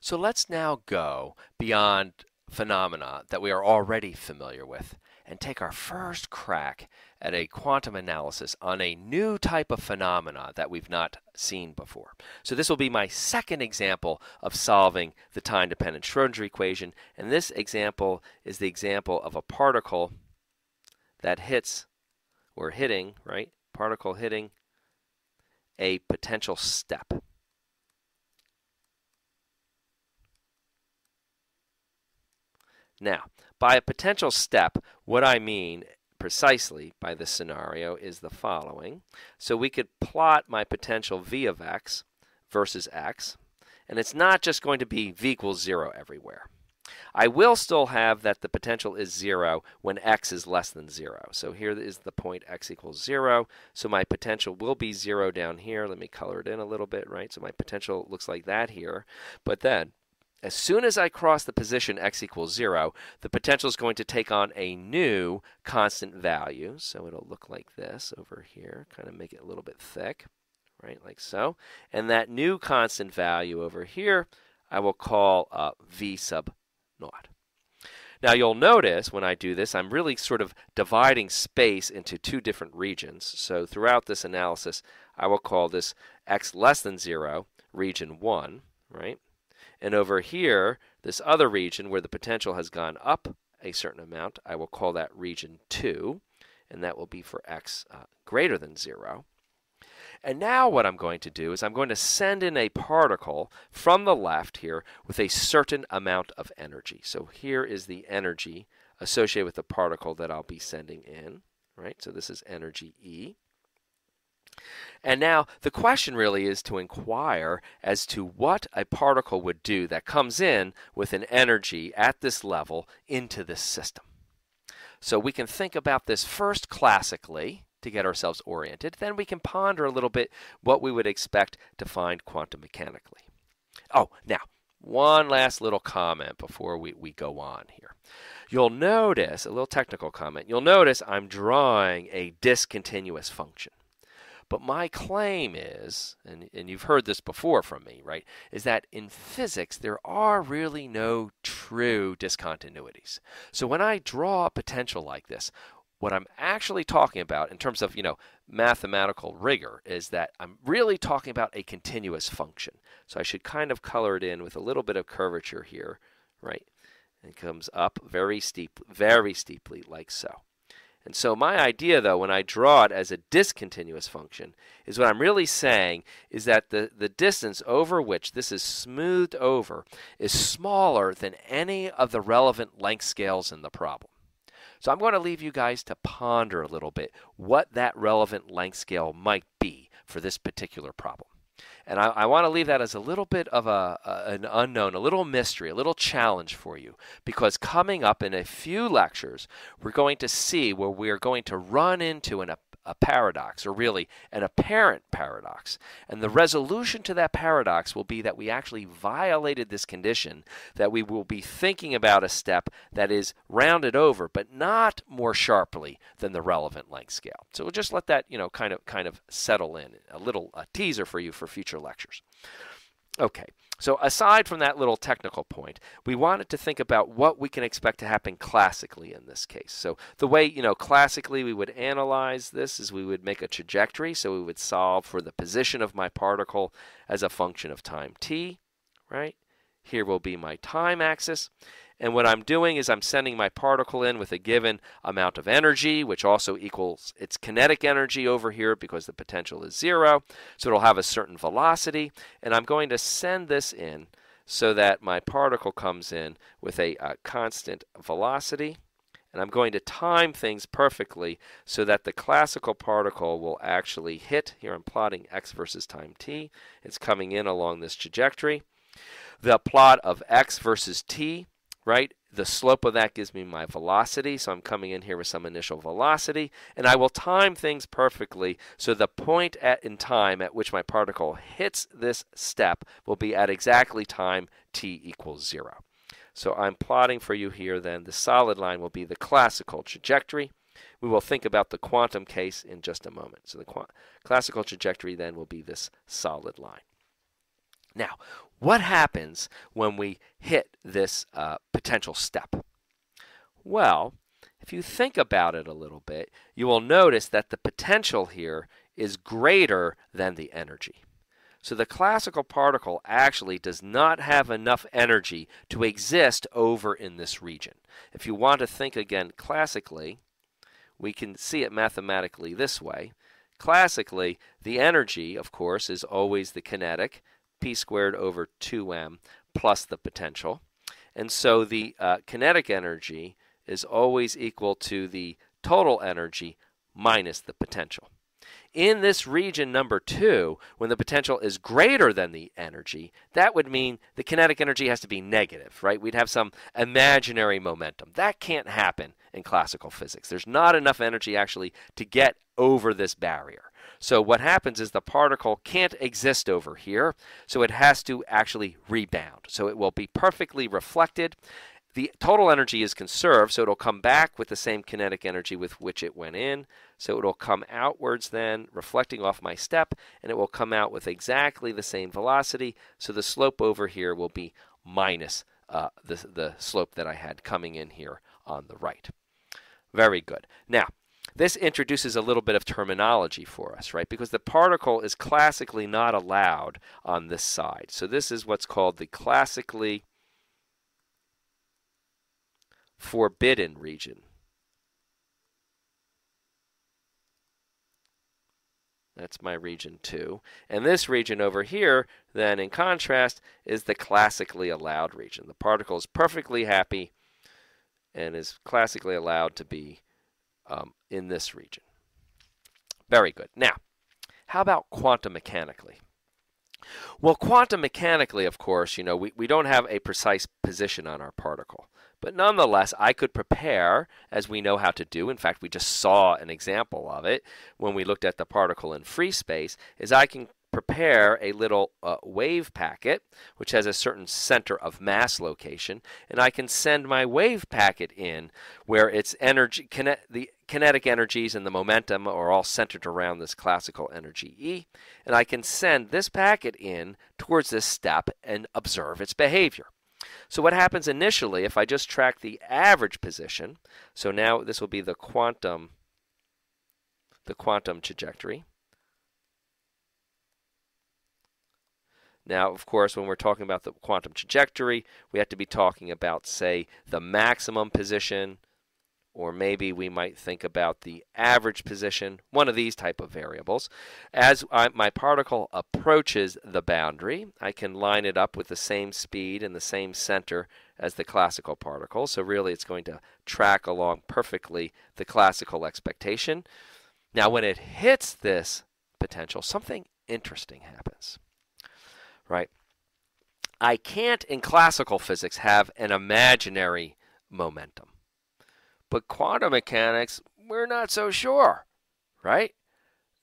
So let's now go beyond phenomena that we are already familiar with and take our first crack at a quantum analysis on a new type of phenomena that we've not seen before. So this will be my second example of solving the time-dependent Schrodinger equation, and this example is the example of a particle that hits, or hitting, right, particle hitting a potential step. Now, by a potential step, what I mean precisely by this scenario is the following. So we could plot my potential v of x versus x, and it's not just going to be v equals 0 everywhere. I will still have that the potential is 0 when x is less than 0. So here is the point x equals 0. So my potential will be 0 down here. Let me color it in a little bit, right? So my potential looks like that here. But then as soon as I cross the position x equals 0, the potential is going to take on a new constant value. So it'll look like this over here, kind of make it a little bit thick, right, like so. And that new constant value over here, I will call uh, v sub naught. Now you'll notice when I do this, I'm really sort of dividing space into two different regions. So throughout this analysis, I will call this x less than 0, region 1, right? And over here, this other region where the potential has gone up a certain amount, I will call that region 2, and that will be for x uh, greater than 0. And now what I'm going to do is I'm going to send in a particle from the left here with a certain amount of energy. So here is the energy associated with the particle that I'll be sending in, right? So this is energy E. And now the question really is to inquire as to what a particle would do that comes in with an energy at this level into this system. So we can think about this first classically to get ourselves oriented. Then we can ponder a little bit what we would expect to find quantum mechanically. Oh, now, one last little comment before we, we go on here. You'll notice, a little technical comment, you'll notice I'm drawing a discontinuous function. But my claim is, and, and you've heard this before from me, right, is that in physics there are really no true discontinuities. So when I draw a potential like this, what I'm actually talking about in terms of, you know, mathematical rigor is that I'm really talking about a continuous function. So I should kind of color it in with a little bit of curvature here, right? It comes up very steep, very steeply like so. And so my idea, though, when I draw it as a discontinuous function, is what I'm really saying is that the, the distance over which this is smoothed over is smaller than any of the relevant length scales in the problem. So I'm going to leave you guys to ponder a little bit what that relevant length scale might be for this particular problem. And I, I want to leave that as a little bit of a, a, an unknown, a little mystery, a little challenge for you. Because coming up in a few lectures, we're going to see where we are going to run into an, a paradox, or really an apparent paradox. And the resolution to that paradox will be that we actually violated this condition, that we will be thinking about a step that is rounded over, but not more sharply than the relevant length scale. So we'll just let that, you know, kind of kind of settle in. A little a teaser for you for future lectures. Okay, so aside from that little technical point, we wanted to think about what we can expect to happen classically in this case. So the way, you know, classically we would analyze this is we would make a trajectory. So we would solve for the position of my particle as a function of time t, right? Here will be my time axis. And what I'm doing is I'm sending my particle in with a given amount of energy, which also equals its kinetic energy over here because the potential is zero. So it'll have a certain velocity. And I'm going to send this in so that my particle comes in with a, a constant velocity. And I'm going to time things perfectly so that the classical particle will actually hit, here I'm plotting x versus time t. It's coming in along this trajectory. The plot of x versus t right? The slope of that gives me my velocity, so I'm coming in here with some initial velocity, and I will time things perfectly so the point at, in time at which my particle hits this step will be at exactly time t equals 0. So I'm plotting for you here then, the solid line will be the classical trajectory. We will think about the quantum case in just a moment. So the classical trajectory then will be this solid line. Now, what happens when we hit this uh, potential step? Well, if you think about it a little bit, you will notice that the potential here is greater than the energy. So the classical particle actually does not have enough energy to exist over in this region. If you want to think again classically, we can see it mathematically this way. Classically, the energy, of course, is always the kinetic, p squared over 2m plus the potential. And so the uh, kinetic energy is always equal to the total energy minus the potential. In this region number two, when the potential is greater than the energy, that would mean the kinetic energy has to be negative, right? We'd have some imaginary momentum. That can't happen in classical physics. There's not enough energy actually to get over this barrier. So what happens is the particle can't exist over here, so it has to actually rebound. So it will be perfectly reflected the total energy is conserved, so it'll come back with the same kinetic energy with which it went in. So it'll come outwards then, reflecting off my step, and it will come out with exactly the same velocity. So the slope over here will be minus uh, the, the slope that I had coming in here on the right. Very good. Now, this introduces a little bit of terminology for us, right? Because the particle is classically not allowed on this side. So this is what's called the classically forbidden region. That's my region 2. And this region over here, then in contrast, is the classically allowed region. The particle is perfectly happy and is classically allowed to be um, in this region. Very good. Now, how about quantum mechanically? Well, quantum mechanically, of course, you know, we, we don't have a precise position on our particle. But nonetheless, I could prepare as we know how to do. In fact, we just saw an example of it when we looked at the particle in free space, is I can prepare a little uh, wave packet which has a certain center of mass location and I can send my wave packet in where its energy the kinetic energies and the momentum are all centered around this classical energy E and I can send this packet in towards this step and observe its behavior. So what happens initially if I just track the average position, so now this will be the quantum the quantum trajectory. Now, of course, when we're talking about the quantum trajectory, we have to be talking about, say, the maximum position, or maybe we might think about the average position, one of these type of variables. As I, my particle approaches the boundary, I can line it up with the same speed and the same center as the classical particle. So really it's going to track along perfectly the classical expectation. Now when it hits this potential, something interesting happens. Right? I can't in classical physics have an imaginary momentum. But quantum mechanics, we're not so sure, right?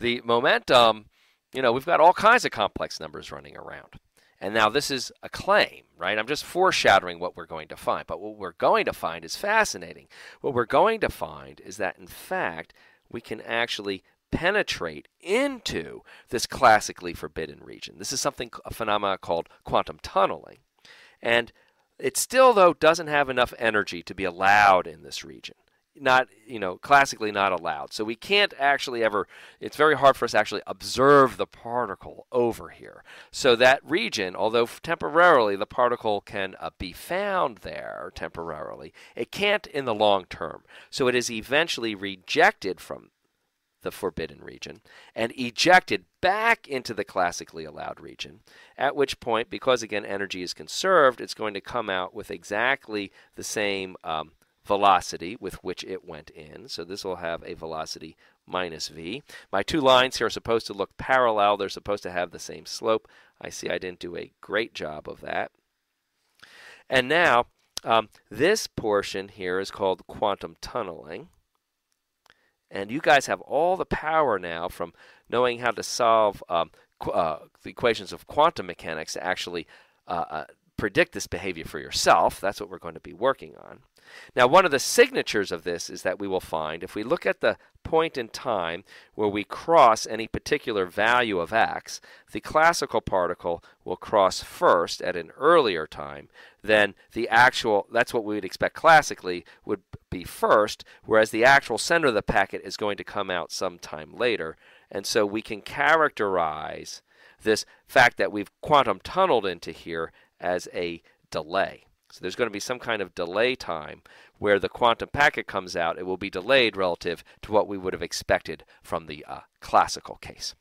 The momentum, you know, we've got all kinds of complex numbers running around. And now this is a claim, right? I'm just foreshadowing what we're going to find. But what we're going to find is fascinating. What we're going to find is that, in fact, we can actually penetrate into this classically forbidden region. This is something, a phenomenon called quantum tunneling. And it still, though, doesn't have enough energy to be allowed in this region. Not, you know, classically not allowed. So we can't actually ever, it's very hard for us to actually observe the particle over here. So that region, although temporarily the particle can uh, be found there temporarily, it can't in the long term. So it is eventually rejected from the forbidden region, and ejected back into the classically allowed region, at which point, because again energy is conserved, it's going to come out with exactly the same um, velocity with which it went in. So this will have a velocity minus v. My two lines here are supposed to look parallel. They're supposed to have the same slope. I see I didn't do a great job of that. And now, um, this portion here is called quantum tunneling. And you guys have all the power now from knowing how to solve um, uh, the equations of quantum mechanics to actually uh, uh, predict this behavior for yourself. That's what we're going to be working on. Now, one of the signatures of this is that we will find if we look at the point in time where we cross any particular value of x, the classical particle will cross first at an earlier time than the actual, that's what we would expect classically, would be first, whereas the actual center of the packet is going to come out sometime later. And so we can characterize this fact that we've quantum tunneled into here as a delay. So there's going to be some kind of delay time where the quantum packet comes out. It will be delayed relative to what we would have expected from the uh, classical case.